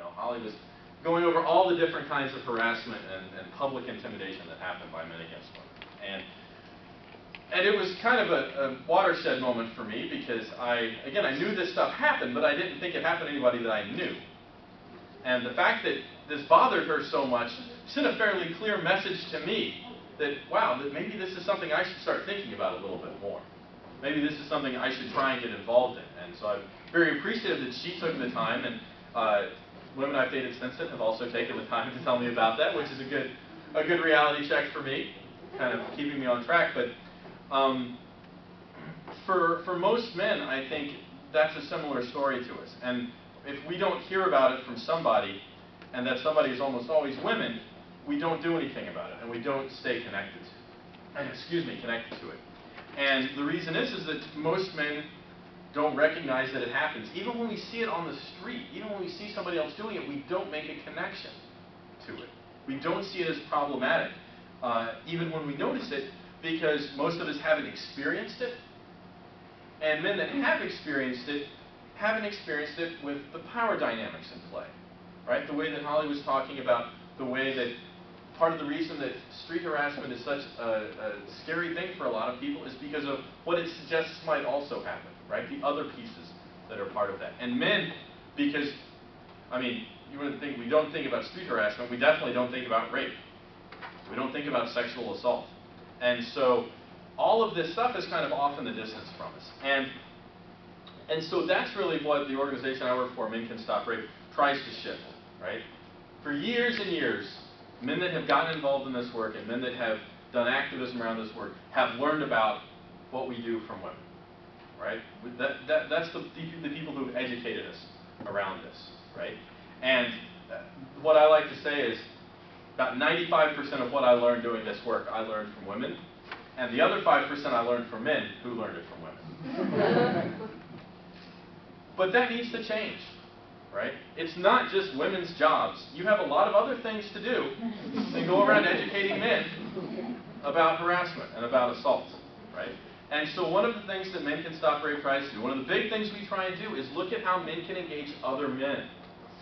know, Holly was going over all the different kinds of harassment and, and public intimidation that happened by men against women. And and it was kind of a, a, watershed moment for me because I, again, I knew this stuff happened, but I didn't think it happened to anybody that I knew. And the fact that this bothered her so much sent a fairly clear message to me that, wow, that maybe this is something I should start thinking about a little bit more. Maybe this is something I should try and get involved in. And so I'm very appreciative that she took the time, and uh, women I've dated since then have also taken the time to tell me about that, which is a good, a good reality check for me, kind of keeping me on track. But um, for, for most men, I think that's a similar story to us. And if we don't hear about it from somebody, and that somebody is almost always women, we don't do anything about it, and we don't stay connected, excuse me, connected to it. And the reason is, is that most men don't recognize that it happens. Even when we see it on the street, even when we see somebody else doing it, we don't make a connection to it. We don't see it as problematic. Uh, even when we notice it, because most of us haven't experienced it. And men that have experienced it haven't experienced it with the power dynamics in play. Right? The way that Holly was talking about the way that part of the reason that street harassment is such a, a, scary thing for a lot of people is because of what it suggests might also happen, right? The other pieces that are part of that. And men, because, I mean, you wouldn't think, we don't think about street harassment, we definitely don't think about rape. We don't think about sexual assault. And so all of this stuff is kind of off in the distance from us. And, and so that's really what the organization I work for, Men Can Stop Rape, tries to shift, right? For years and years, men that have gotten involved in this work and men that have done activism around this work have learned about what we do from women, right? That, that, that's the, the people who have educated us around this, right? And uh, what I like to say is about 95% of what I learned doing this work, I learned from women. And the other 5% I learned from men who learned it from women. but that needs to change, right? It's not just women's jobs. You have a lot of other things to do than go around educating men about harassment and about assault, right? And so one of the things that Men Can Stop Rape tries to do, one of the big things we try and do is look at how men can engage other men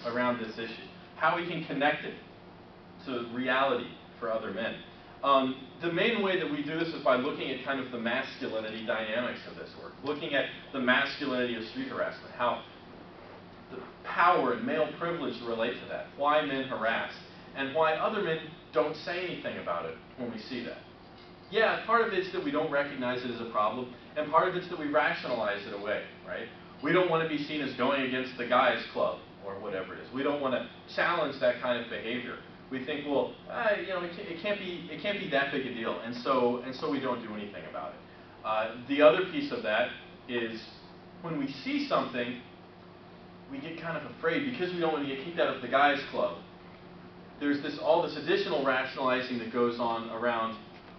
around this issue, how we can connect it to reality for other men. Um, the main way that we do this is by looking at kind of the masculinity dynamics of this work, looking at the masculinity of street harassment, how the power and male privilege relate to that, why men harass, and why other men don't say anything about it when we see that. Yeah, part of it's that we don't recognize it as a problem, and part of it's that we rationalize it away, right? We don't want to be seen as going against the guys club or whatever it is. We don't want to challenge that kind of behavior we think, well, uh, you know, it can't, be it can't be that big a deal, and so and so we don't do anything about it. Uh, the other piece of that is when we see something, we get kind of afraid because we don't want to get kicked out of the guys club. There's this all this additional rationalizing that goes on around.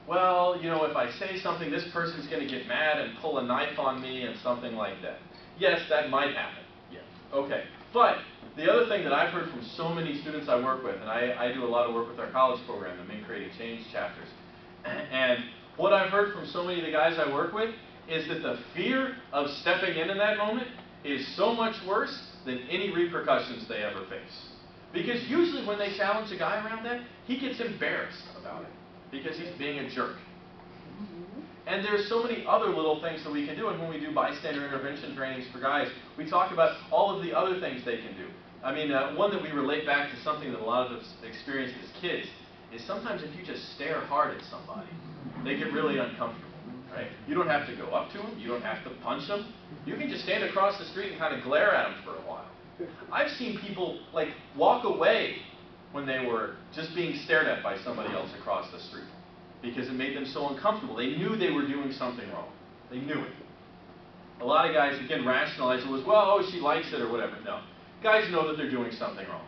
Well, you know, if I say something, this person's going to get mad and pull a knife on me and something like that. Yes, that might happen. Yes. Okay. But the other thing that I've heard from so many students I work with, and I, I do a lot of work with our college program, the Men Creating Change chapters, and what I've heard from so many of the guys I work with is that the fear of stepping in in that moment is so much worse than any repercussions they ever face. Because usually when they challenge a guy around that, he gets embarrassed about it because he's being a jerk. And there's so many other little things that we can do. And when we do bystander intervention trainings for guys, we talk about all of the other things they can do. I mean, uh, one that we relate back to something that a lot of us experienced as kids is sometimes if you just stare hard at somebody, they get really uncomfortable. Right? You don't have to go up to them. You don't have to punch them. You can just stand across the street and kind of glare at them for a while. I've seen people like walk away when they were just being stared at by somebody else across the street because it made them so uncomfortable. They knew they were doing something wrong. They knew it. A lot of guys, again, rationalize it was, well, oh, she likes it or whatever. No. Guys know that they're doing something wrong.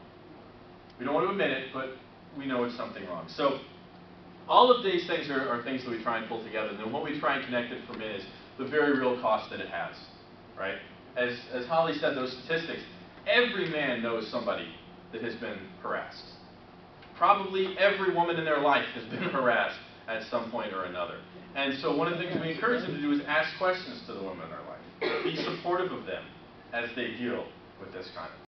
We don't want to admit it, but we know it's something wrong. So all of these things are, are things that we try and pull together. And then what we try and connect it from is the very real cost that it has. Right? As, as Holly said, those statistics, every man knows somebody that has been harassed. Probably every woman in their life has been harassed at some point or another. And so one of the things we encourage them to do is ask questions to the women in their life. Be supportive of them as they deal with this kind of